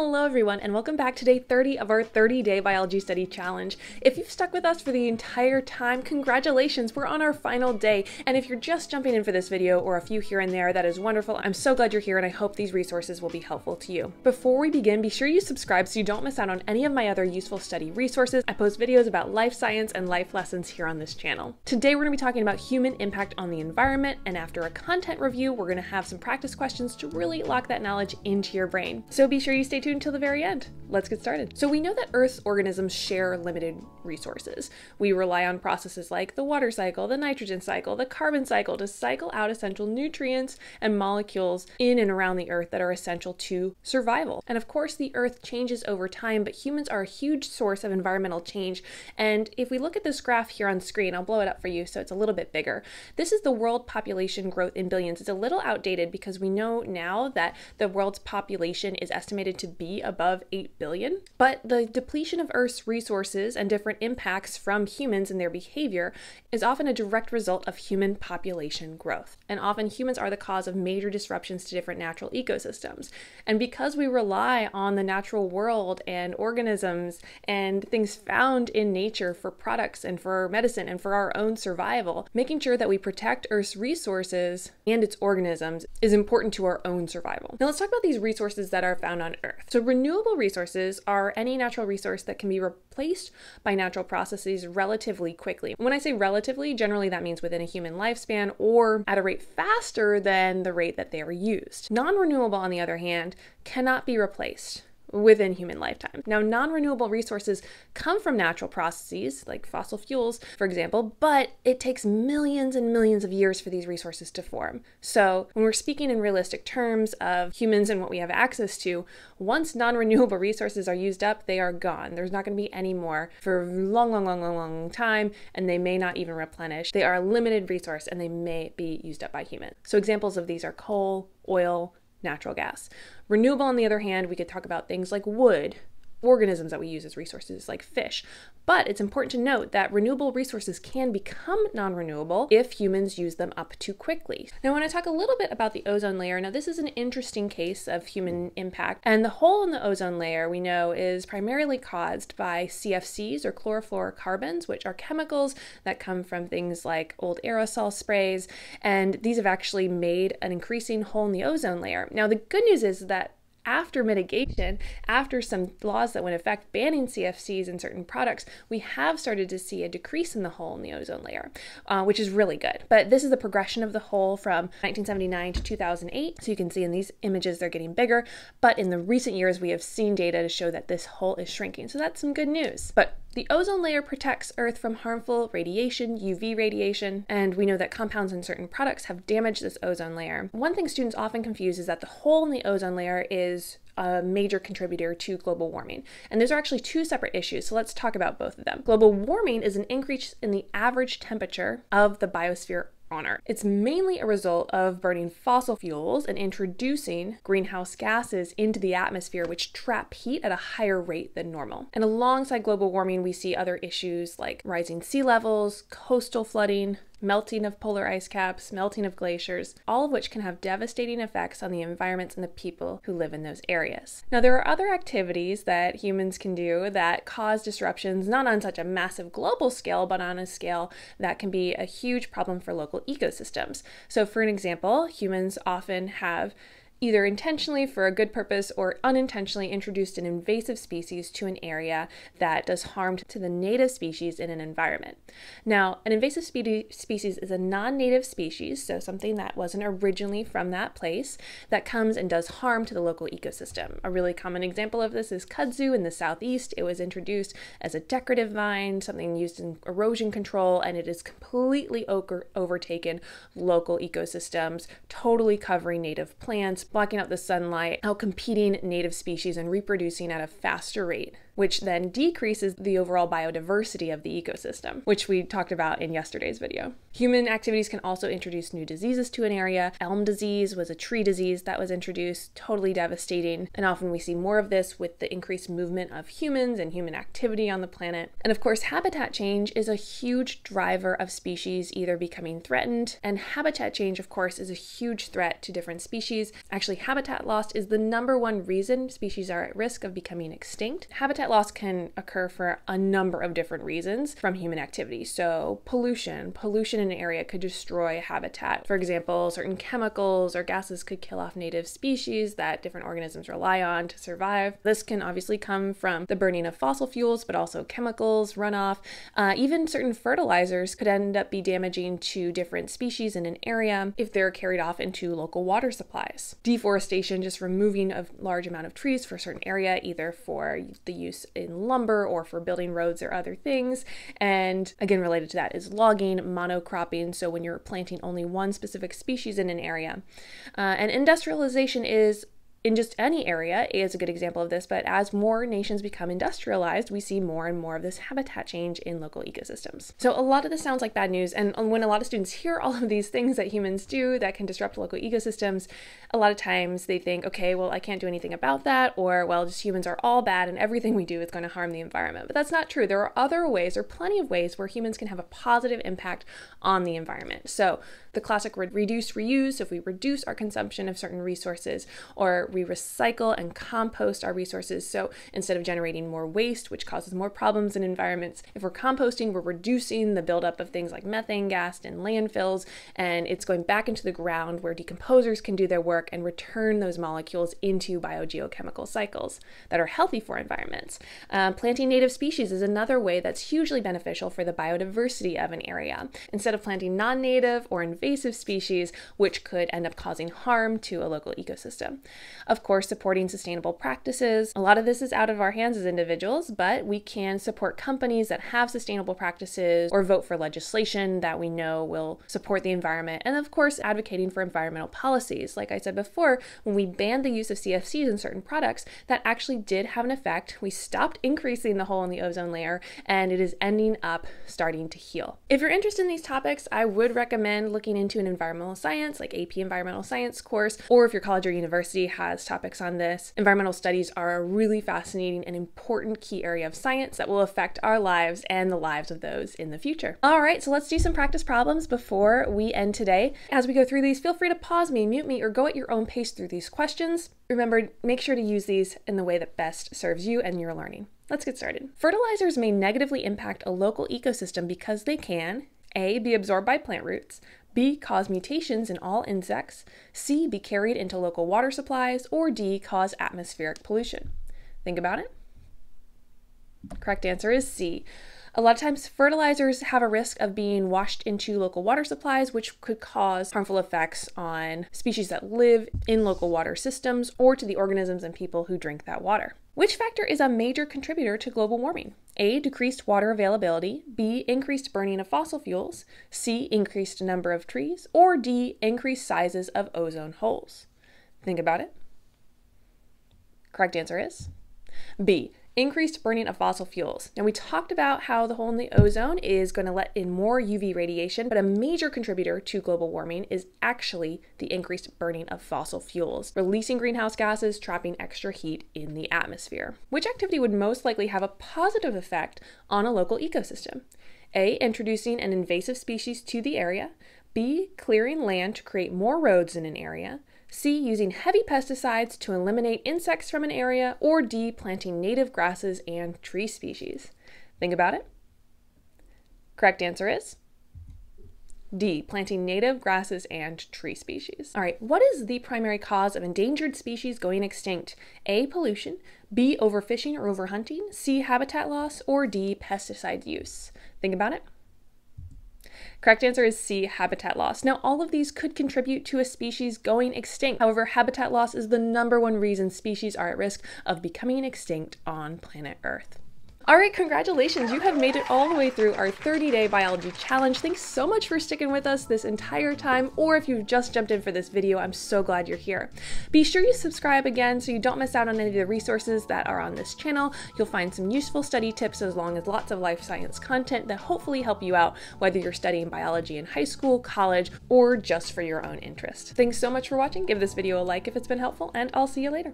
Hello everyone and welcome back to day 30 of our 30 day biology study challenge. If you've stuck with us for the entire time, congratulations, we're on our final day. And if you're just jumping in for this video or a few here and there, that is wonderful. I'm so glad you're here and I hope these resources will be helpful to you. Before we begin, be sure you subscribe so you don't miss out on any of my other useful study resources. I post videos about life science and life lessons here on this channel. Today we're going to be talking about human impact on the environment and after a content review, we're going to have some practice questions to really lock that knowledge into your brain. So be sure you stay tuned until the very end. Let's get started. So we know that Earth's organisms share limited resources. We rely on processes like the water cycle, the nitrogen cycle, the carbon cycle to cycle out essential nutrients and molecules in and around the Earth that are essential to survival. And of course, the Earth changes over time, but humans are a huge source of environmental change. And if we look at this graph here on screen, I'll blow it up for you so it's a little bit bigger. This is the world population growth in billions. It's a little outdated because we know now that the world's population is estimated to be above 8 billion. But the depletion of Earth's resources and different impacts from humans and their behavior is often a direct result of human population growth. And often humans are the cause of major disruptions to different natural ecosystems. And because we rely on the natural world and organisms and things found in nature for products and for medicine and for our own survival, making sure that we protect Earth's resources and its organisms is important to our own survival. Now let's talk about these resources that are found on Earth. So renewable resources are any natural resource that can be replaced by natural processes relatively quickly. When I say relatively, generally that means within a human lifespan or at a rate faster than the rate that they are used. Non renewable, on the other hand, cannot be replaced within human lifetime. Now, non renewable resources come from natural processes, like fossil fuels, for example, but it takes millions and millions of years for these resources to form. So, when we're speaking in realistic terms of humans and what we have access to, once non renewable resources are used up, they are gone. There's not going to be any more for a long, long, long, long, long time, and they may not even replenish. They are a limited resource and they may be used up by humans. So, examples of these are coal, oil, natural gas. Renewable, on the other hand, we could talk about things like wood, organisms that we use as resources like fish. But it's important to note that renewable resources can become non renewable if humans use them up too quickly. Now, I want to talk a little bit about the ozone layer. Now, this is an interesting case of human impact. And the hole in the ozone layer we know is primarily caused by CFCs or chlorofluorocarbons, which are chemicals that come from things like old aerosol sprays. And these have actually made an increasing hole in the ozone layer. Now, the good news is that after mitigation, after some laws that went effect banning CFCs in certain products, we have started to see a decrease in the hole in the ozone layer, uh, which is really good. But this is the progression of the hole from 1979 to 2008. So you can see in these images they're getting bigger, but in the recent years we have seen data to show that this hole is shrinking. So that's some good news. But the ozone layer protects Earth from harmful radiation, UV radiation, and we know that compounds in certain products have damaged this ozone layer. One thing students often confuse is that the hole in the ozone layer is a major contributor to global warming. And those are actually two separate issues, so let's talk about both of them. Global warming is an increase in the average temperature of the biosphere on Earth. It's mainly a result of burning fossil fuels and introducing greenhouse gases into the atmosphere, which trap heat at a higher rate than normal. And alongside global warming, we see other issues like rising sea levels, coastal flooding, melting of polar ice caps, melting of glaciers, all of which can have devastating effects on the environments and the people who live in those areas. Now, there are other activities that humans can do that cause disruptions, not on such a massive global scale, but on a scale that can be a huge problem for local ecosystems. So, for an example, humans often have either intentionally for a good purpose or unintentionally introduced an invasive species to an area that does harm to the native species in an environment. Now, an invasive spe- species is a non native species, so something that wasn't originally from that place, that comes and does harm to the local ecosystem. A really common example of this is kudzu in the southeast. It was introduced as a decorative vine, something used in erosion control, and it has completely overtaken local ecosystems, totally covering native plants blocking out the sunlight, out competing native species and reproducing at a faster rate which then decreases the overall biodiversity of the ecosystem, which we talked about in yesterday's video. Human activities can also introduce new diseases to an area. Elm disease was a tree disease that was introduced, totally devastating, and often we see more of this with the increased movement of humans and human activity on the planet. And of course, habitat change is a huge driver of species either becoming threatened, and habitat change, of course, is a huge threat to different species. Actually, habitat loss is the number one reason species are at risk of becoming extinct. Habitat loss can occur for a number of different reasons from human activity. So, pollution, pollution in an area could destroy habitat. For example, certain chemicals or gases could kill off native species that different organisms rely on to survive. This can obviously come from the burning of fossil fuels, but also chemicals, runoff. Uh, even certain fertilizers could end up be damaging to different species in an area if they're carried off into local water supplies. Deforestation, just removing a large amount of trees for a certain area, either for the use in lumber or for building roads or other things. And again, related to that is logging, monocropping. So when you're planting only one specific species in an area. Uh, and industrialization is in just any area is a good example of this, but as more nations become industrialized, we see more and more of this habitat change in local ecosystems. So a lot of this sounds like bad news, and um, when a lot of students hear all of these things that humans do that can disrupt local ecosystems, a lot of times they think, okay, well, I can't do anything about that, or well, just humans are all bad and everything we do is going to harm the environment. But that's not true. There are other ways, or plenty of ways, where humans can have a positive impact on the environment. So the classic reduce, reuse, So if we reduce our consumption of certain resources, or we recycle and compost our resources. So instead of generating more waste, which causes more problems in environments, if we're composting, we're reducing the buildup of things like methane gas in landfills, and it's going back into the ground where decomposers can do their work and return those molecules into biogeochemical cycles that are healthy for environments. Um, planting native species is another way that's hugely beneficial for the biodiversity of an area. Instead of planting non native or invasive species, which could end up causing harm to a local ecosystem. Of course, supporting sustainable practices. A lot of this is out of our hands as individuals, but we can support companies that have sustainable practices or vote for legislation that we know will support the environment. And of course, advocating for environmental policies. Like I said before, when we banned the use of CFCs in certain products, that actually did have an effect. We stopped increasing the hole in the ozone layer, and it is ending up starting to heal. If you're interested in these topics, I would recommend looking into an environmental science, like AP Environmental Science course, or if your college or university has topics on this. Environmental studies are a really fascinating and important key area of science that will affect our lives and the lives of those in the future. All right, so let's do some practice problems before we end today. As we go through these, feel free to pause me, mute me, or go at your own pace through these questions. Remember, make sure to use these in the way that best serves you and your learning. Let's get started. Fertilizers may negatively impact a local ecosystem because they can A. Be absorbed by plant roots, B. Cause mutations in all insects. C. Be carried into local water supplies. Or D. Cause atmospheric pollution. Think about it. Correct answer is C. A lot of times, fertilizers have a risk of being washed into local water supplies, which could cause harmful effects on species that live in local water systems or to the organisms and people who drink that water. Which factor is a major contributor to global warming? A. Decreased water availability. B. Increased burning of fossil fuels. C. Increased number of trees. Or D. Increased sizes of ozone holes. Think about it. Correct answer is B increased burning of fossil fuels. Now, we talked about how the hole in the ozone is going to let in more UV radiation, but a major contributor to global warming is actually the increased burning of fossil fuels, releasing greenhouse gases, trapping extra heat in the atmosphere. Which activity would most likely have a positive effect on a local ecosystem? A. Introducing an invasive species to the area. B. Clearing land to create more roads in an area. C. Using heavy pesticides to eliminate insects from an area. Or D. Planting native grasses and tree species. Think about it. Correct answer is D. Planting native grasses and tree species. All right, what is the primary cause of endangered species going extinct? A. Pollution. B. Overfishing or overhunting. C. Habitat loss. Or D. Pesticide use. Think about it. Correct answer is C, habitat loss. Now, all of these could contribute to a species going extinct. However, habitat loss is the number one reason species are at risk of becoming extinct on planet Earth. All right, congratulations. You have made it all the way through our 30 day biology challenge. Thanks so much for sticking with us this entire time, or if you've just jumped in for this video, I'm so glad you're here. Be sure you subscribe again so you don't miss out on any of the resources that are on this channel. You'll find some useful study tips as long as lots of life science content that hopefully help you out, whether you're studying biology in high school, college, or just for your own interest. Thanks so much for watching. Give this video a like if it's been helpful, and I'll see you later.